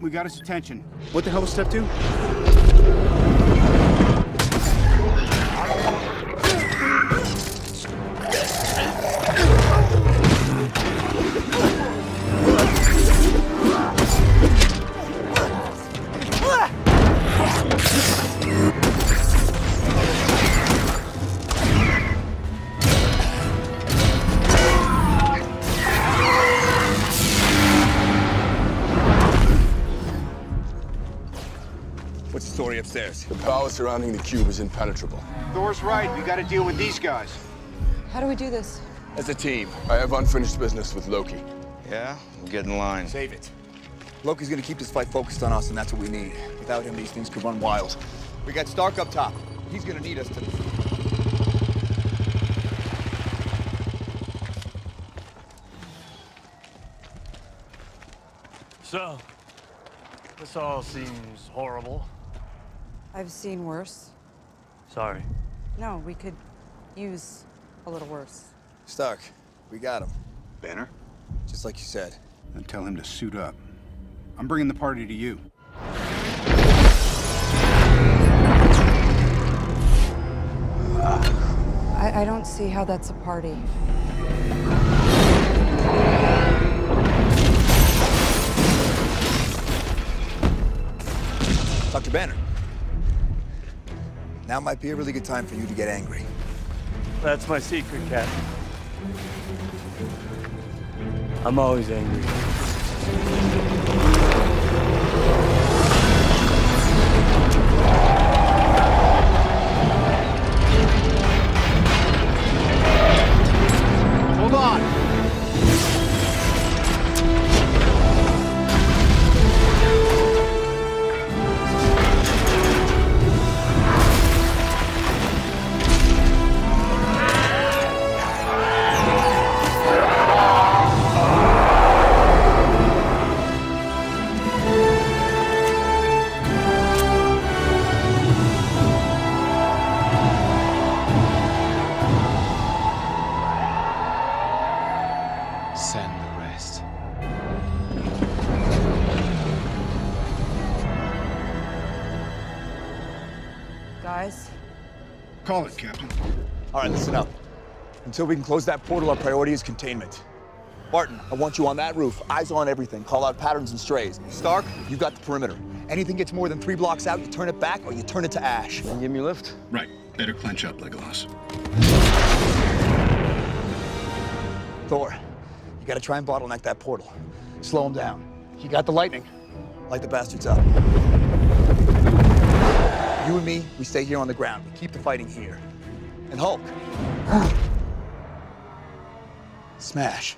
we got his attention. What the hell was step two? Story upstairs? The power surrounding the cube is impenetrable. Thor's right. We got to deal with these guys. How do we do this? As a team. I have unfinished business with Loki. Yeah? We'll get in line. Save it. Loki's gonna keep this fight focused on us, and that's what we need. Without him, these things could run wild. We got Stark up top. He's gonna need us to... So, this all seems horrible. I've seen worse. Sorry. No, we could use a little worse. Stark, we got him. Banner? Just like you said. And tell him to suit up. I'm bringing the party to you. I, I don't see how that's a party. Dr. Banner. Now might be a really good time for you to get angry. That's my secret, Captain. I'm always angry. Guys, Call it, Captain. All right, listen up. Until we can close that portal, our priority is containment. Barton, I want you on that roof, eyes on everything. Call out patterns and strays. Stark, you got the perimeter. Anything gets more than three blocks out, you turn it back or you turn it to ash. Can you give me a lift? Right. Better clench up, Legolas. Thor, you gotta try and bottleneck that portal. Slow him down. You got the lightning. Light the bastards up. You and me, we stay here on the ground. We keep the fighting here. And Hulk. Smash.